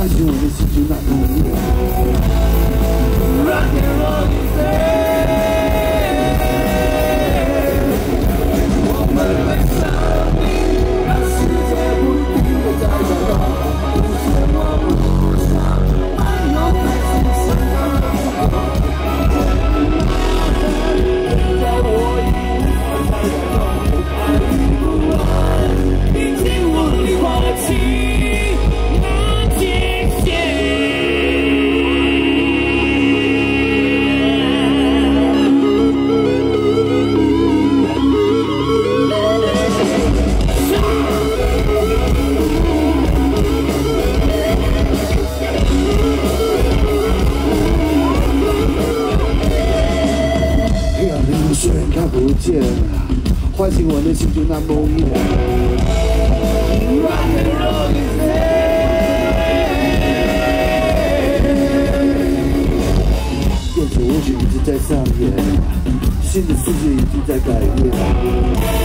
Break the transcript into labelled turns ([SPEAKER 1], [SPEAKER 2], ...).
[SPEAKER 1] 唤醒我们的青春吧有人看不见啊唤醒我内心中那梦魇火 i'm 许已经在上演新的世界已经在改变。